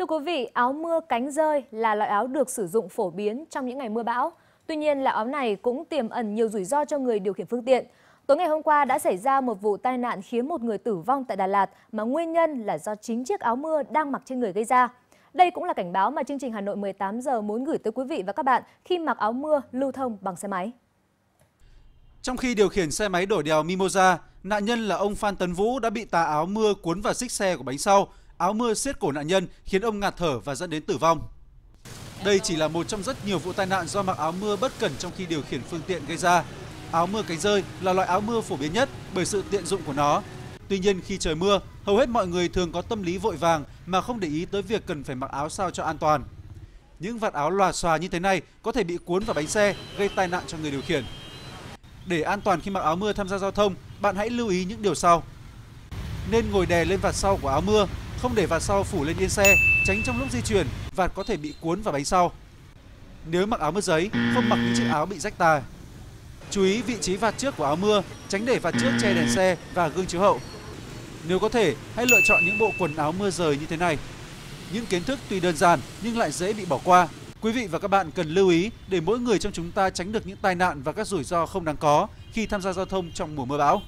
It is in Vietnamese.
Thưa quý vị, áo mưa cánh rơi là loại áo được sử dụng phổ biến trong những ngày mưa bão. Tuy nhiên, loại áo này cũng tiềm ẩn nhiều rủi ro cho người điều khiển phương tiện. Tối ngày hôm qua đã xảy ra một vụ tai nạn khiến một người tử vong tại Đà Lạt mà nguyên nhân là do chính chiếc áo mưa đang mặc trên người gây ra. Đây cũng là cảnh báo mà chương trình Hà Nội 18 giờ muốn gửi tới quý vị và các bạn khi mặc áo mưa lưu thông bằng xe máy. Trong khi điều khiển xe máy đổ đèo Mimosa, nạn nhân là ông Phan Tấn Vũ đã bị tà áo mưa cuốn vào xích xe của bánh sau. Áo mưa siết cổ nạn nhân khiến ông ngạt thở và dẫn đến tử vong. Đây chỉ là một trong rất nhiều vụ tai nạn do mặc áo mưa bất cẩn trong khi điều khiển phương tiện gây ra. Áo mưa cánh rơi là loại áo mưa phổ biến nhất bởi sự tiện dụng của nó. Tuy nhiên khi trời mưa, hầu hết mọi người thường có tâm lý vội vàng mà không để ý tới việc cần phải mặc áo sao cho an toàn. Những vạt áo lòa xòa như thế này có thể bị cuốn vào bánh xe, gây tai nạn cho người điều khiển. Để an toàn khi mặc áo mưa tham gia giao thông, bạn hãy lưu ý những điều sau. Nên ngồi đè lên vạt sau của áo mưa, không để vạt sau phủ lên yên xe, tránh trong lúc di chuyển vạt có thể bị cuốn vào bánh sau. Nếu mặc áo mưa giấy, không mặc những chiếc áo bị rách tà. Chú ý vị trí vạt trước của áo mưa, tránh để vạt trước che đèn xe và gương chiếu hậu. Nếu có thể, hãy lựa chọn những bộ quần áo mưa rời như thế này. Những kiến thức tuy đơn giản nhưng lại dễ bị bỏ qua. Quý vị và các bạn cần lưu ý để mỗi người trong chúng ta tránh được những tai nạn và các rủi ro không đáng có khi tham gia giao thông trong mùa mưa bão.